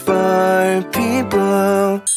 for people.